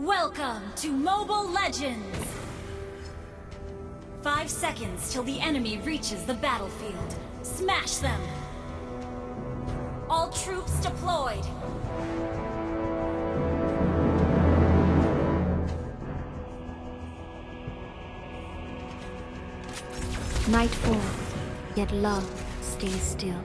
Welcome to Mobile Legends! Five seconds till the enemy reaches the battlefield. Smash them! All troops deployed! Night falls, yet love stays still.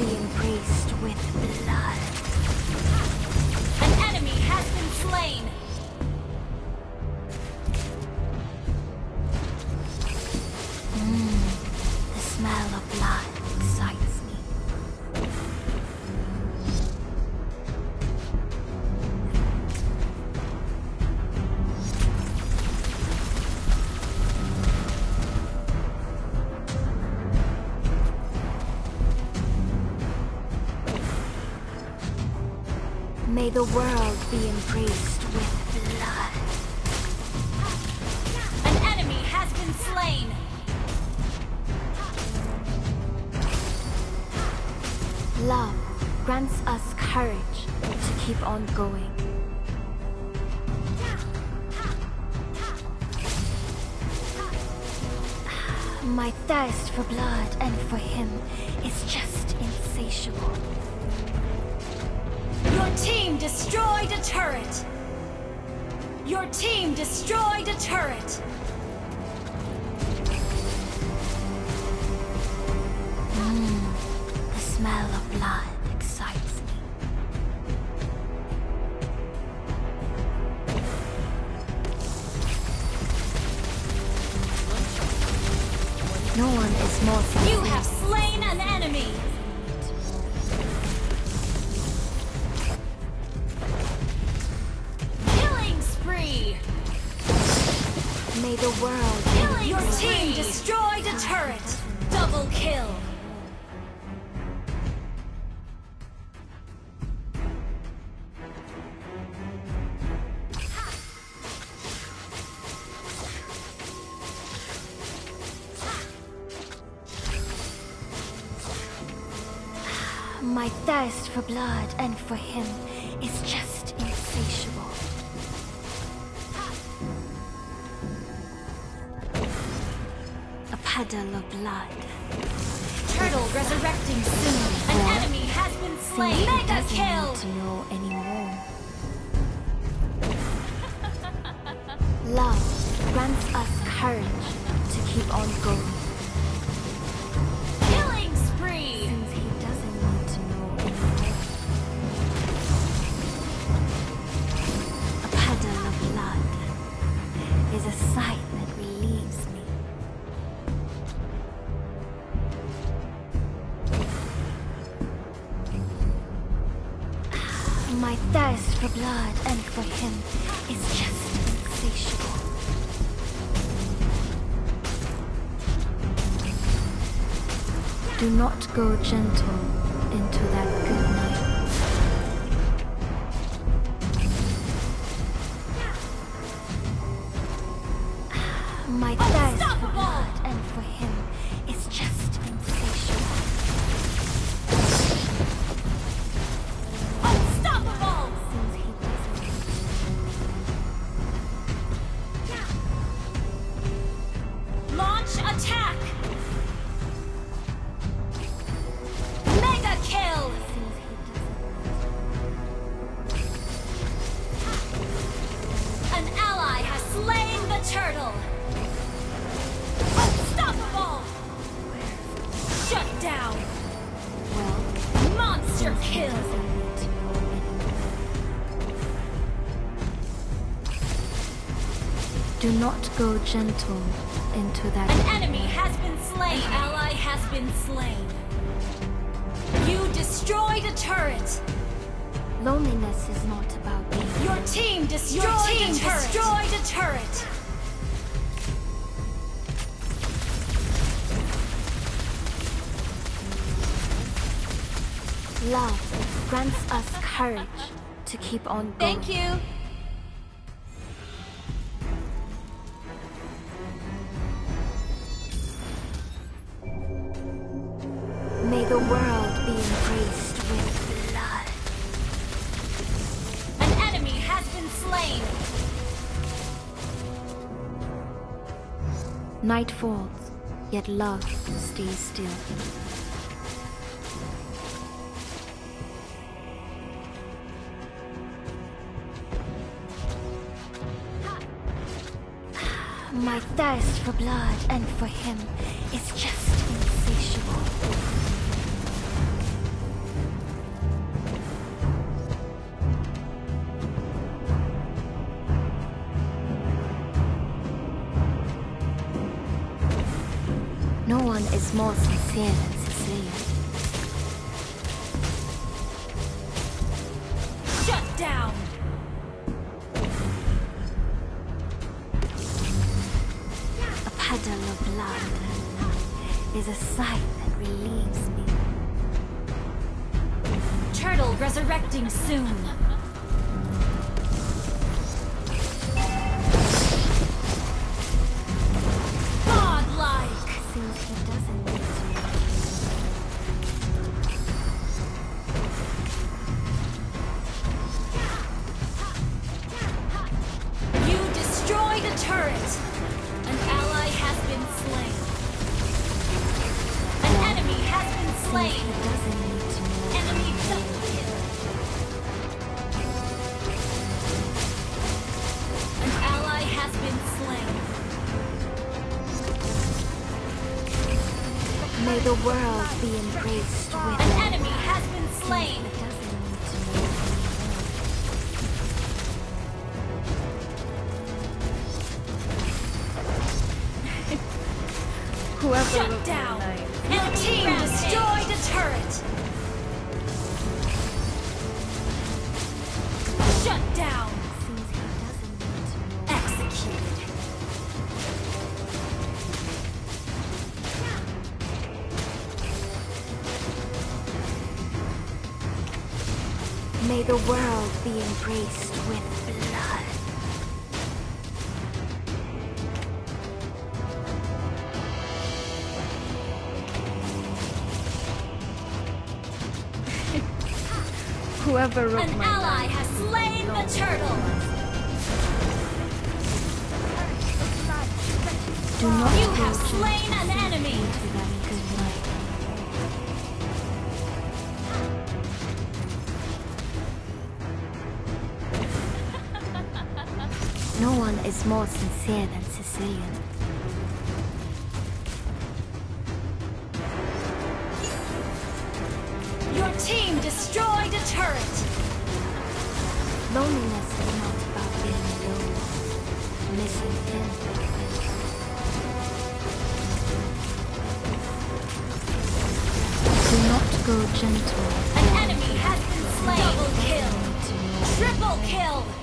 Be embraced with blood. May the world be embraced with blood. An enemy has been slain! Love grants us courage to keep on going. My thirst for blood and for him is just insatiable. Your team destroyed a turret! Your team destroyed a turret! Mm, the smell of blood excites me. No one is more You have My thirst for blood and for him is just insatiable. A puddle of blood. Turtle resurrecting soon! An Well, enemy has been slain! Mega kill! to know anymore. Love grants us courage to keep on going. A sight that relieves me. My thirst for blood and for him is just insatiable. Do not go gentle into that good night. Monster kill! doesn't need to know anymore. Do not go gentle into that An enemy has been slain! An ally has been slain! You destroyed a turret! Loneliness is not about being Your team destroyed Your team a turret. destroyed a turret! Love grants us courage to keep on going. Thank you. May the world be embraced with blood. An enemy has been slain. Night falls, yet love stays still. My thirst for blood and for him is just insatiable. No one is more sincere is a sight that relieves me. Turtle resurrecting soon. May the world be embraced with Shut down. Since he doesn't need to know. Executed. May the world be embraced with blood. Whoever wrote An my ally name. has slain the turtle. Do not You have slain an enemy. into that good night. No one is more sincere than Cecilion. Your team destroyed a turret. Loneliness is not about being alone, missing him. Do not go gentle. An enemy has been slain. Double kill. Triple kill.